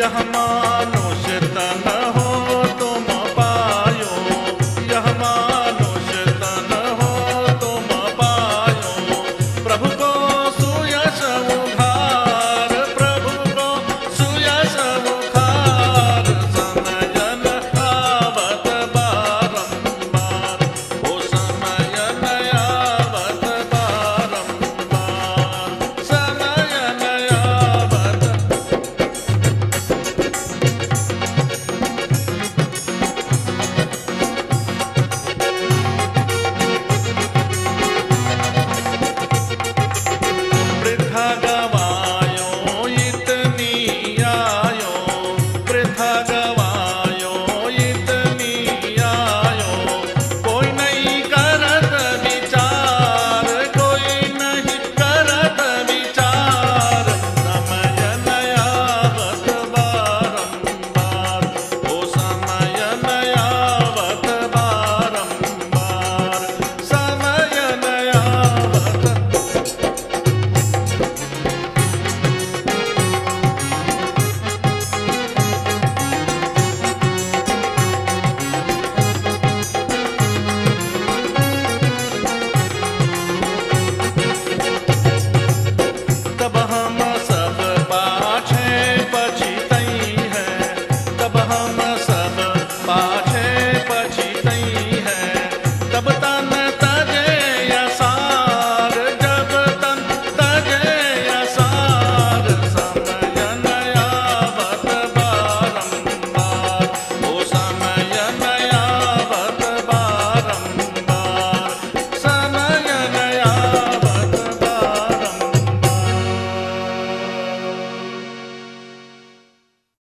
यह मानो शतन हो तुम पायो। यह मान